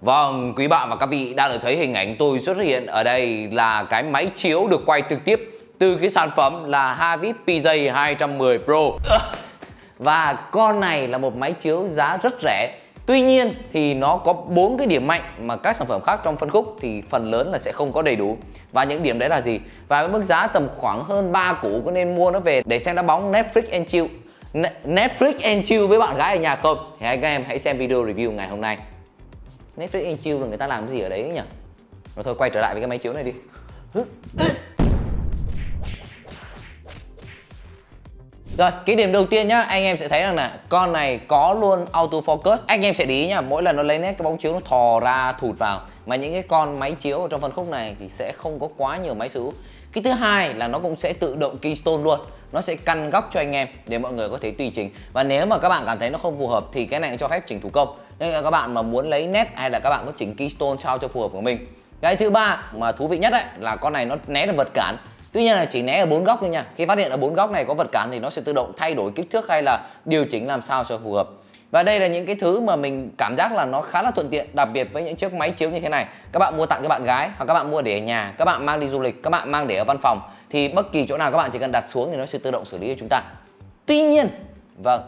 Vâng, quý bạn và các vị đang được thấy hình ảnh tôi xuất hiện ở đây là cái máy chiếu được quay trực tiếp từ cái sản phẩm là Havit PJ 210 Pro Và con này là một máy chiếu giá rất rẻ Tuy nhiên thì nó có bốn cái điểm mạnh mà các sản phẩm khác trong phân khúc thì phần lớn là sẽ không có đầy đủ. Và những điểm đấy là gì? Và với mức giá tầm khoảng hơn 3 củ có nên mua nó về để xem đá bóng Netflix and chill. Netflix and chill với bạn gái ở nhà không? Thì anh em hãy xem video review ngày hôm nay. Netflix and chill là người ta làm cái gì ở đấy nhỉ? Rồi thôi quay trở lại với cái máy chiếu này đi. Rồi, cái điểm đầu tiên nhá, anh em sẽ thấy rằng là con này có luôn auto focus. Anh em sẽ để ý nhá, mỗi lần nó lấy nét cái bóng chiếu nó thò ra thụt vào. Mà những cái con máy chiếu ở trong phân khúc này thì sẽ không có quá nhiều máy xứ. Cái thứ hai là nó cũng sẽ tự động keystone luôn. Nó sẽ căn góc cho anh em để mọi người có thể tùy chỉnh. Và nếu mà các bạn cảm thấy nó không phù hợp thì cái này cho phép chỉnh thủ công. Nên là các bạn mà muốn lấy nét hay là các bạn có chỉnh keystone sao cho phù hợp của mình. Cái thứ ba mà thú vị nhất ấy là con này nó né được vật cản Tuy nhiên là chỉ né ở bốn góc thôi nha. Khi phát hiện ở bốn góc này có vật cản thì nó sẽ tự động thay đổi kích thước hay là điều chỉnh làm sao cho phù hợp. Và đây là những cái thứ mà mình cảm giác là nó khá là thuận tiện Đặc biệt với những chiếc máy chiếu như thế này. Các bạn mua tặng cho bạn gái hoặc các bạn mua để ở nhà Các bạn mang đi du lịch, các bạn mang để ở văn phòng Thì bất kỳ chỗ nào các bạn chỉ cần đặt xuống thì nó sẽ tự động xử lý cho chúng ta. Tuy nhiên, vâng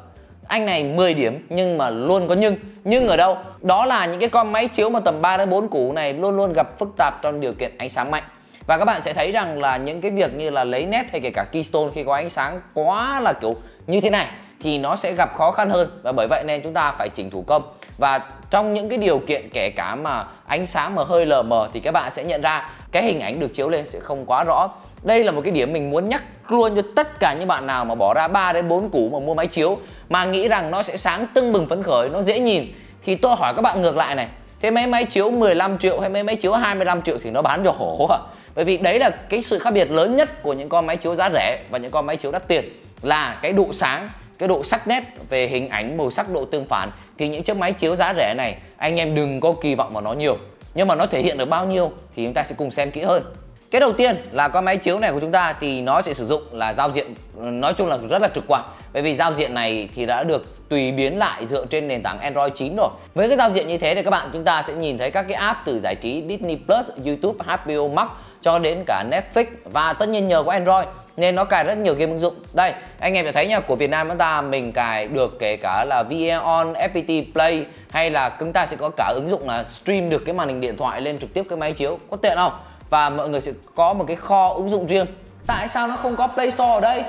anh này 10 điểm nhưng mà luôn có nhưng. Nhưng ở đâu? Đó là những cái con máy chiếu mà tầm 3 đến 4 củ này luôn luôn gặp phức tạp trong điều kiện ánh sáng mạnh. Và các bạn sẽ thấy rằng là những cái việc như là lấy nét hay kể cả keystone khi có ánh sáng quá là kiểu như thế này thì nó sẽ gặp khó khăn hơn. Và bởi vậy nên chúng ta phải chỉnh thủ công. Và trong những cái điều kiện kể cả mà ánh sáng mà hơi lờ mờ thì các bạn sẽ nhận ra cái hình ảnh được chiếu lên sẽ không quá rõ. Đây là một cái điểm mình muốn nhắc luôn cho tất cả những bạn nào mà bỏ ra 3 đến 4 củ mà mua máy chiếu mà nghĩ rằng nó sẽ sáng tưng bừng phấn khởi, nó dễ nhìn thì tôi hỏi các bạn ngược lại này. Thế mấy máy chiếu 15 triệu hay mấy máy chiếu 25 triệu thì nó bán cho hổ à? Bởi vì đấy là cái sự khác biệt lớn nhất của những con máy chiếu giá rẻ và những con máy chiếu đắt tiền là cái độ sáng cái độ sắc nét về hình ảnh màu sắc độ tương phản thì những chiếc máy chiếu giá rẻ này anh em đừng có kỳ vọng vào nó nhiều. Nhưng mà nó thể hiện được bao nhiêu thì chúng ta sẽ cùng xem kỹ hơn. Cái đầu tiên là con máy chiếu này của chúng ta thì nó sẽ sử dụng là giao diện nói chung là rất là trực quan. Bởi vì giao diện này thì đã được tùy biến lại dựa trên nền tảng Android 9 rồi. Với cái giao diện như thế thì các bạn chúng ta sẽ nhìn thấy các cái app từ giải trí Disney Plus, YouTube, HBO Max cho đến cả Netflix. Và tất nhiên nhờ có Android nên nó cài rất nhiều game ứng dụng. Đây anh em sẽ thấy nha của Việt Nam chúng ta mình cài được kể cả là VN FPT Play hay là chúng ta sẽ có cả ứng dụng là stream được cái màn hình điện thoại lên trực tiếp cái máy chiếu. Có tiện không? Và mọi người sẽ có một cái kho ứng dụng riêng. Tại sao nó không có Play Store ở đây?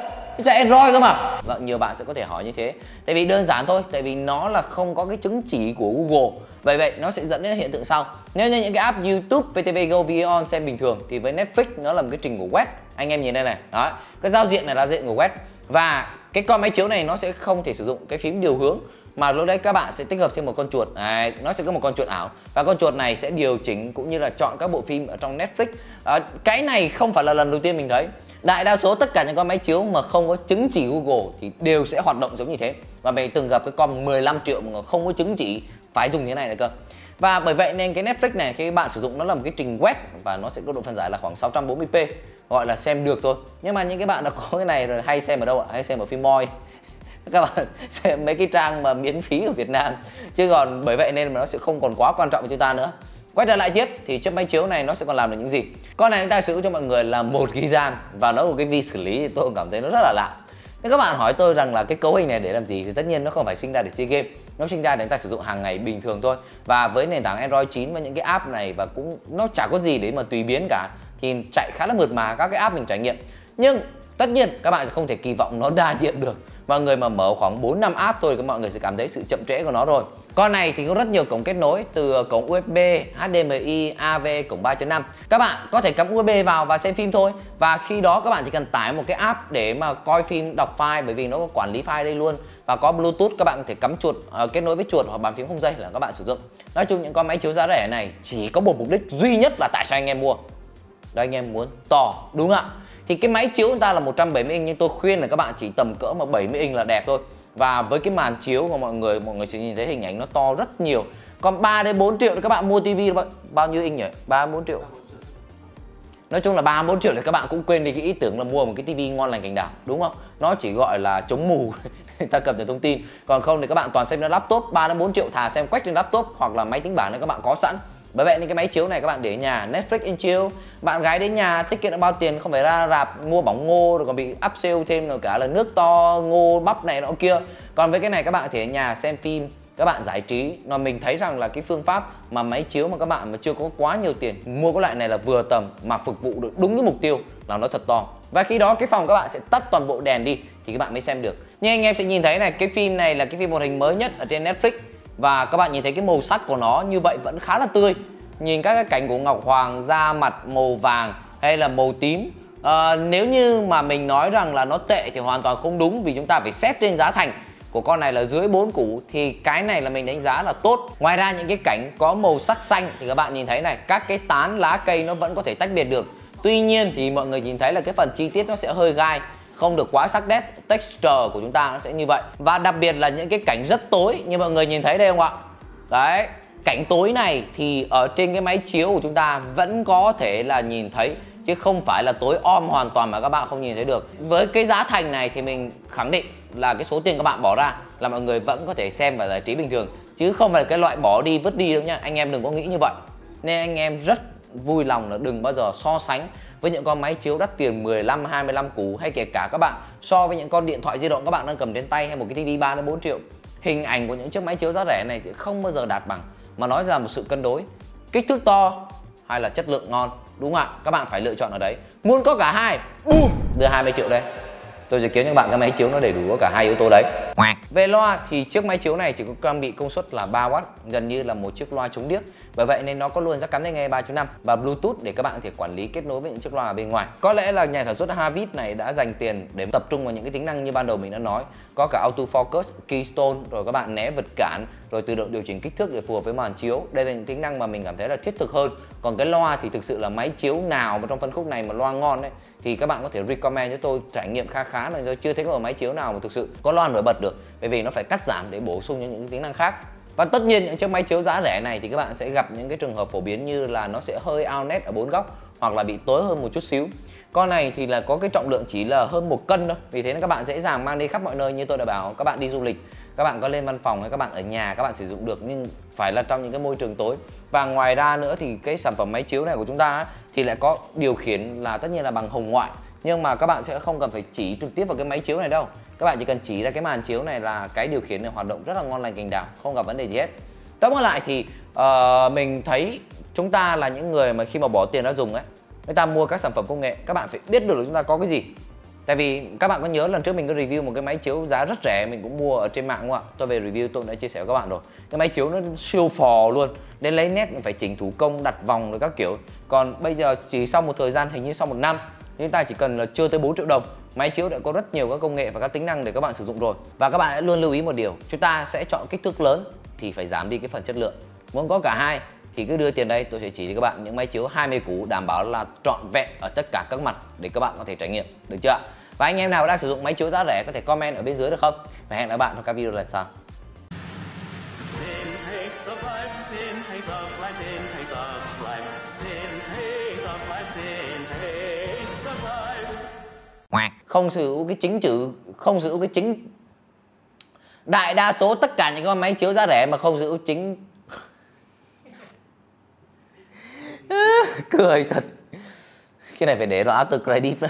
Chạy Android cơ mà. Vâng, nhiều bạn sẽ có thể hỏi như thế. Tại vì đơn giản thôi, tại vì nó là không có cái chứng chỉ của Google. Vậy vậy nó sẽ dẫn đến hiện tượng sau. Nếu như những cái app YouTube, VTV Go, Vion xem bình thường Thì với Netflix nó là một cái trình của web. Anh em nhìn đây này, đó Cái giao diện này là diện của web. Và cái con máy chiếu này nó sẽ không thể sử dụng cái phím điều hướng mà lúc đấy các bạn sẽ tích hợp thêm một con chuột. À, nó sẽ có một con chuột ảo. Và con chuột này sẽ điều chỉnh cũng như là chọn các bộ phim ở trong Netflix. À, cái này không phải là lần đầu tiên mình thấy. Đại đa số tất cả những con máy chiếu mà không có chứng chỉ Google thì đều sẽ hoạt động giống như thế. Và mình từng gặp cái con 15 triệu mà không có chứng chỉ phải dùng thế này nữa cơ. Và bởi vậy nên cái Netflix này khi bạn sử dụng nó là một cái trình web và nó sẽ có độ phân giải là khoảng 640p gọi là xem được thôi. Nhưng mà những cái bạn đã có cái này rồi, hay xem ở đâu ạ? Hay xem ở phim moi. Các bạn xem mấy cái trang mà miễn phí ở Việt Nam. Chứ còn bởi vậy nên mà nó sẽ không còn quá quan trọng với chúng ta nữa. Quay trở lại tiếp thì chiếc máy chiếu này nó sẽ còn làm được những gì? Con này chúng ta sử dụng cho mọi người là một ghi ram và nó một cái vi xử lý thì tôi cảm thấy nó rất là lạ. Nếu các bạn hỏi tôi rằng là cái cấu hình này để làm gì thì tất nhiên nó không phải sinh ra để chơi game nó sinh ra để chúng ta sử dụng hàng ngày bình thường thôi. Và với nền tảng Android 9 và những cái app này và cũng, nó chả có gì để mà tùy biến cả, thì chạy khá là mượt mà các cái app mình trải nghiệm. Nhưng tất nhiên các bạn không thể kỳ vọng nó đa nhiệm được. Mọi người mà mở khoảng 4 năm app thôi, thì mọi người sẽ cảm thấy sự chậm trễ của nó rồi con này thì có rất nhiều cổng kết nối từ cổng USB, HDMI, AV, cổng 3.5 Các bạn có thể cắm USB vào và xem phim thôi. Và khi đó các bạn chỉ cần tải một cái app để mà coi phim, đọc file Bởi vì nó có quản lý file đây luôn. Và có Bluetooth các bạn có thể cắm chuột, uh, kết nối với chuột hoặc bàn phím không dây là các bạn sử dụng. Nói chung những con máy chiếu giá rẻ này chỉ có một mục đích duy nhất là tại sao anh em mua? Đó anh em muốn to, đúng không ạ? Thì cái máy chiếu của ta là 170 inch nhưng tôi khuyên là các bạn chỉ tầm cỡ mà 70 inch là đẹp thôi và với cái màn chiếu của mọi người mọi người sẽ nhìn thấy hình ảnh nó to rất nhiều. Còn 3 đến 4 triệu thì các bạn mua tivi bao nhiêu inch nhỉ? 3 4 triệu. Nói chung là 3 4 triệu thì các bạn cũng quên đi cái ý tưởng là mua một cái tivi ngon lành cảnh đảo, đúng không? Nó chỉ gọi là chống mù, ta cập nhật thông tin. Còn không thì các bạn toàn xem trên laptop 3 đến 4 triệu thà xem quách trên laptop hoặc là máy tính bảng này các bạn có sẵn bởi vậy nên cái máy chiếu này các bạn để ở nhà, Netflix and chill. Bạn gái đến nhà tiết kiệm được bao tiền, không phải ra rạp, mua bóng ngô, rồi còn bị up sale thêm, rồi cả là nước to, ngô, bắp này nọ kia. Còn với cái này các bạn thể ở nhà xem phim, các bạn giải trí. Mà mình thấy rằng là cái phương pháp mà máy chiếu mà các bạn mà chưa có quá nhiều tiền, mua cái loại này là vừa tầm mà phục vụ được đúng cái mục tiêu là nó thật to. Và khi đó cái phòng các bạn sẽ tắt toàn bộ đèn đi thì các bạn mới xem được. Nhưng anh em sẽ nhìn thấy này, cái phim này là cái phim hoạt hình mới nhất ở trên Netflix và các bạn nhìn thấy cái màu sắc của nó như vậy vẫn khá là tươi. Nhìn các cái cảnh của Ngọc Hoàng da mặt màu vàng hay là màu tím. À, nếu như mà mình nói rằng là nó tệ thì hoàn toàn không đúng vì chúng ta phải xét trên giá thành của con này là dưới 4 củ thì cái này là mình đánh giá là tốt. Ngoài ra những cái cảnh có màu sắc xanh thì các bạn nhìn thấy này các cái tán lá cây nó vẫn có thể tách biệt được. Tuy nhiên thì mọi người nhìn thấy là cái phần chi tiết nó sẽ hơi gai không được quá sắc nét, texture của chúng ta nó sẽ như vậy. Và đặc biệt là những cái cảnh rất tối, như mọi người nhìn thấy đây không ạ? Đấy, cảnh tối này thì ở trên cái máy chiếu của chúng ta vẫn có thể là nhìn thấy, chứ không phải là tối om hoàn toàn mà các bạn không nhìn thấy được. Với cái giá thành này thì mình khẳng định là cái số tiền các bạn bỏ ra là mọi người vẫn có thể xem và giải trí bình thường, chứ không phải cái loại bỏ đi, vứt đi đâu nhá. Anh em đừng có nghĩ như vậy. Nên anh em rất vui lòng là đừng bao giờ so sánh với những con máy chiếu đắt tiền 15 25 củ hay kể cả các bạn, so với những con điện thoại di động các bạn đang cầm trên tay hay một cái tivi 3 đến 4 triệu, hình ảnh của những chiếc máy chiếu giá rẻ này thì không bao giờ đạt bằng, mà nói ra một sự cân đối, kích thước to hay là chất lượng ngon, đúng không ạ? Các bạn phải lựa chọn ở đấy. Muốn có cả hai, boom, đưa 20 triệu đây. Tôi sẽ kiếm cho bạn cái máy chiếu nó đầy đủ có cả hai yếu tố đấy về loa thì chiếc máy chiếu này chỉ có trang bị công suất là 3W gần như là một chiếc loa chống điếc bởi vậy nên nó có luôn jack cắm tai nghe 3.5 và Bluetooth để các bạn có thể quản lý kết nối với những chiếc loa ở bên ngoài. Có lẽ là nhà sản xuất Havit này đã dành tiền để tập trung vào những cái tính năng như ban đầu mình đã nói, có cả auto focus, keystone rồi các bạn né vật cản, rồi tự động điều chỉnh kích thước để phù hợp với màn chiếu. Đây là những tính năng mà mình cảm thấy là thiết thực hơn. Còn cái loa thì thực sự là máy chiếu nào mà trong phân khúc này mà loa ngon đấy thì các bạn có thể recommend cho tôi trải nghiệm khá khá là tôi chưa thấy có máy chiếu nào mà thực sự có loa nổi bật được bởi vì nó phải cắt giảm để bổ sung những tính năng khác. Và tất nhiên những chiếc máy chiếu giá rẻ này thì các bạn sẽ gặp những cái trường hợp phổ biến như là nó sẽ hơi ao nét ở bốn góc hoặc là bị tối hơn một chút xíu. Con này thì là có cái trọng lượng chỉ là hơn một cân thôi. Vì thế nên các bạn dễ dàng mang đi khắp mọi nơi như tôi đã bảo. Các bạn đi du lịch, các bạn có lên văn phòng hay các bạn ở nhà, các bạn sử dụng được nhưng phải là trong những cái môi trường tối. Và ngoài ra nữa thì cái sản phẩm máy chiếu này của chúng ta thì lại có điều khiển là tất nhiên là bằng hồng ngoại. Nhưng mà các bạn sẽ không cần phải chỉ trực tiếp vào cái máy chiếu này đâu các bạn chỉ cần chỉ ra cái màn chiếu này là cái điều khiển này hoạt động rất là ngon lành cành đào không gặp vấn đề gì hết. Tóm lại thì uh, mình thấy chúng ta là những người mà khi mà bỏ tiền ra dùng ấy người ta mua các sản phẩm công nghệ các bạn phải biết được là chúng ta có cái gì. Tại vì các bạn có nhớ lần trước mình có review một cái máy chiếu giá rất rẻ mình cũng mua ở trên mạng không ạ? Tôi về review tôi đã chia sẻ với các bạn rồi. Cái máy chiếu nó siêu phò luôn đến lấy nét phải chỉnh thủ công đặt vòng rồi các kiểu. Còn bây giờ chỉ sau một thời gian hình như sau một năm chúng ta chỉ cần là chưa tới 4 triệu đồng, máy chiếu đã có rất nhiều các công nghệ và các tính năng để các bạn sử dụng rồi. Và các bạn hãy luôn lưu ý một điều, chúng ta sẽ chọn kích thước lớn thì phải giảm đi cái phần chất lượng. Muốn có cả hai thì cứ đưa tiền đây, tôi sẽ chỉ cho các bạn những máy chiếu 20 cú đảm bảo là trọn vẹn ở tất cả các mặt để các bạn có thể trải nghiệm, được chưa và anh em nào đang sử dụng máy chiếu giá rẻ có thể comment ở bên dưới được không? Và hẹn gặp bạn trong các video lần sau. Không sử dụng cái chính chữ, không sử dụng cái chính. Đại đa số tất cả những con máy chiếu giá rẻ mà không sử dụng chính. Cười thật. Cái này phải để đó after credit nữa